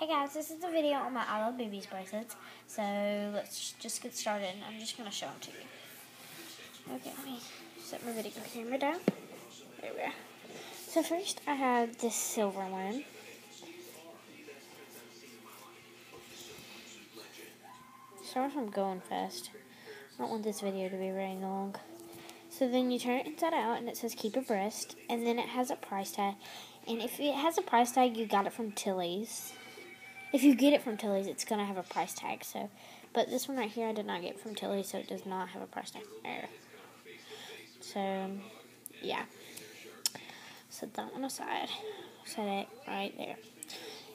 Hey guys, this is a video on my I Love Boobies bracelets. So let's just get started. I'm just going to show them to you. Okay, let me set my video camera down. There we go. So first I have this silver one. Sorry if I'm going fast. I don't want this video to be very long. So then you turn it inside out and it says keep abreast and then it has a price tag. And if it has a price tag, you got it from Tilly's. If you get it from Tilly's, it's going to have a price tag. So, But this one right here, I did not get from Tilly's, so it does not have a price tag. There. So, yeah. Set that one aside. Set it right there.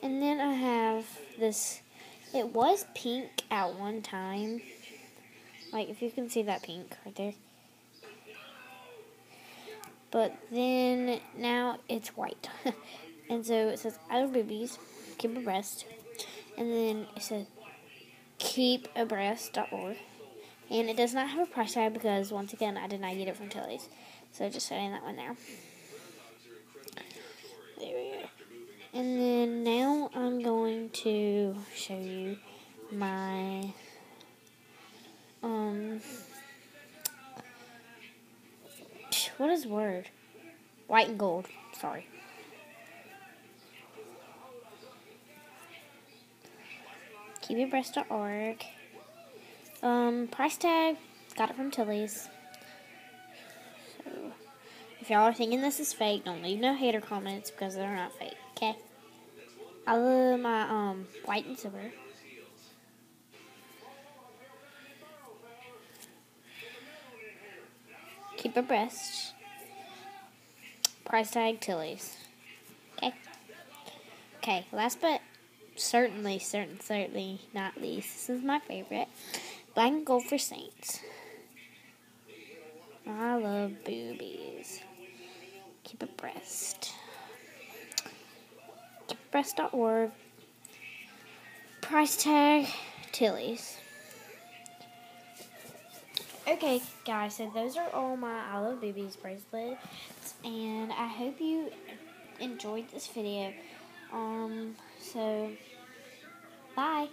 And then I have this. It was pink at one time. Like, if you can see that pink right there. But then, now it's white. and so it says, I love boobies. Keep abreast and then it says keepabreast.org. And it does not have a price tag because, once again, I did not get it from Tilly's. So just setting that one there. There we go. And then now I'm going to show you my um what is word? White and gold. Sorry. keepabreast.org. Um, price tag, got it from Tilly's. So, if y'all are thinking this is fake, don't leave no hater comments because they're not fake, okay? I love my um white and silver. Keep abreast. Price tag Tilly's. Okay. Okay, last but certainly, certain, certainly not least, this is my favorite. Black and gold for saints. I love boobies. Keep abreast. Keepabreast.org. Price tag, Tilly's. Okay, guys, so those are all my I Love Boobies bracelets, and I hope you enjoyed this video. Um, so, bye.